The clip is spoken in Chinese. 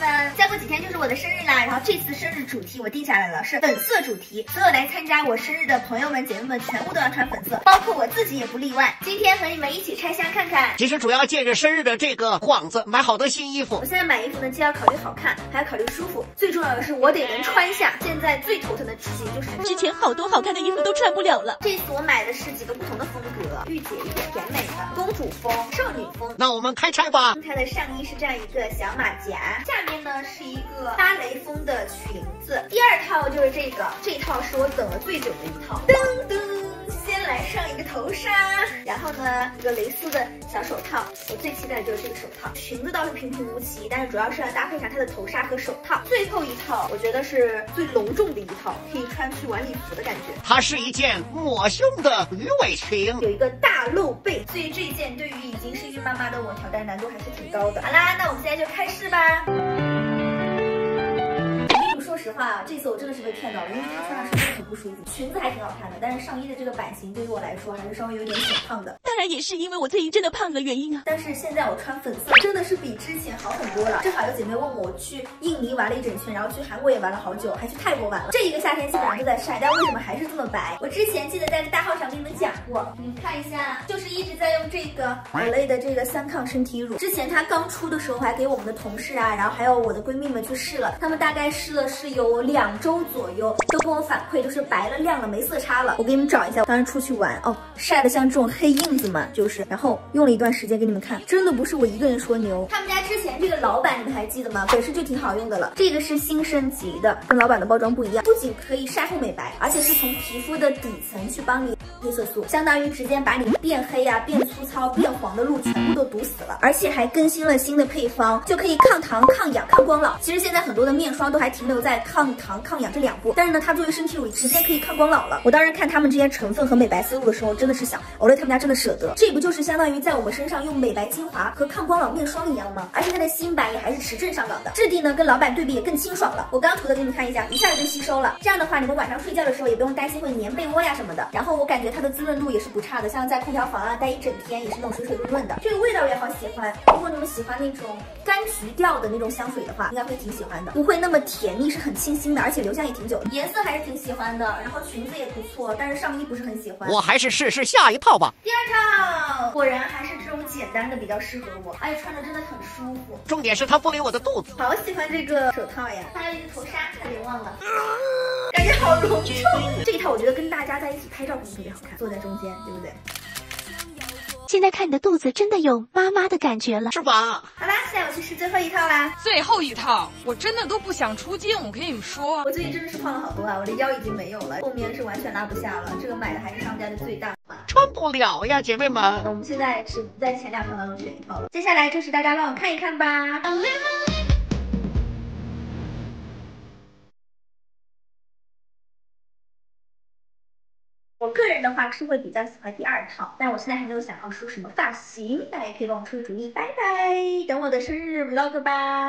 们，再过几天就是我的生日啦，然后这次生日主题我定下来了，是粉色主题，所有来参加我生日的朋友们、姐妹们全部都要穿粉色，包括我自己也不例外。今天和你们一起拆箱看看。其实主要借着生日的这个幌子，买好多新衣服我。现在买衣服呢，既要考虑好看，还要考虑舒服，最重要的是我得能穿下。现在最头疼的事情就是之前好多好看的衣服都穿不了了。这次我买的是几个不同的风格，御姐一点主风、少女风。那我们开拆吧。它的上衣是这样一个小马甲，下面呢是一个芭蕾风的裙子。第二套就是这个，这套是我等了最久的一套。噔噔，先来上头纱，然后呢一个蕾丝的小手套。我最期待的就是这个手套，裙子倒是平平无奇，但是主要是要搭配上它的头纱和手套。最后一套我觉得是最隆重的一套，可以穿去晚礼服的感觉。它是一件抹胸的鱼尾裙，有一个大露背，所以这一件对于已经是孕妈妈的我挑战难度还是挺高的。好啦，那我们现在就开始吧。话，这次我真的是被骗到了，因为它穿上身真的很不舒服。裙子还挺好看的，但是上衣的这个版型对于我来说还是稍微有点显胖的。也是因为我最近真的胖了原因啊。但是现在我穿粉色真的是比之前好很多了。正好有姐妹问我，去印尼玩了一整圈，然后去韩国也玩了好久，还去泰国玩了。这一个夏天基本上都在晒，但为什么还是这么白？我之前记得在大号上跟你们讲过，你们看一下，就是一直在用这个 Olay 的这个三抗身体乳。之前它刚出的时候，还给我们的同事啊，然后还有我的闺蜜们去试了，她们大概试了是有两周左右，都跟我反馈就是白了、亮了、没色差了。我给你们找一下，当时出去玩哦，晒的像这种黑印子嘛，就是，然后用了一段时间给你们看，真的不是我一个人说牛。他们家之前这个老版你们还记得吗？本身就挺好用的了，这个是新升级的，跟老版的包装不一样，不仅可以晒后美白，而且是从皮肤的底层去帮你黑色素，相当于直接把你变黑呀、变粗糙、变黄的路全部都堵死了，而且还更新了新的配方，就可以抗糖、抗氧、抗光老。其实现在很多的面霜都还停留在抗糖、抗氧这两步，但是呢，它作为身体乳直接可以抗光老了。我当时看他们这些成分和美白思路的时候，真的是想，Olay 他们家真的舍得，这不就是相当于在我们身上用美白精华和抗光老面霜一样吗？而且它的新版也还是持证上岗的，质地呢跟老版对比也更清爽了。我刚涂的给你们看一下，一下就吸收了。这样的话，你们晚上睡觉的时候也不用担心会粘被窝呀什么的。然后我感觉它的滋润度也是不差的，像在空调房啊待一整天也是那种水水润润的。这个味道也好喜欢，如果你们喜欢那种柑橘调的那种香水的话，应该会挺喜欢的，不会那么甜腻，是很清新的，而且留香也挺久的。颜色还是挺喜欢的，然后裙子也不错，但是上衣不是很喜欢。我还是试试下一套吧。第二套果然还是这种简单的比较适合我，而且穿着真的很舒服。重点是它不勒我的肚子。好喜欢这个手套呀，还有一个头纱，差点忘了，感觉好隆重。这一套我觉得跟大家在一起拍照肯定特别好看，坐在中间，对不对？现在看你的肚子真的有妈妈的感觉了。是吧？好啦，现在我去试最后一套啦。最后一套，我真的都不想出镜。我跟你们说，我最近真的是胖了好多啊，我的腰已经没有了，后面是完全拉不下了。这个买的还是他们家的最大码。穿不了呀，姐妹们。我们现在是不在前两套当中选一套了，接下来就是大家让我看一看吧。我个人的话是会比较喜欢第二套，但我现在还没有想好梳什么发型，大家也可以帮我出出主意。拜拜，等我的生日 vlog 吧。